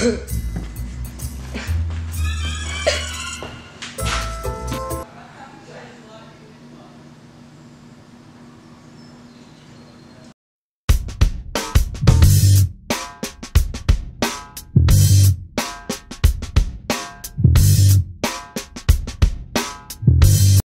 Ugh.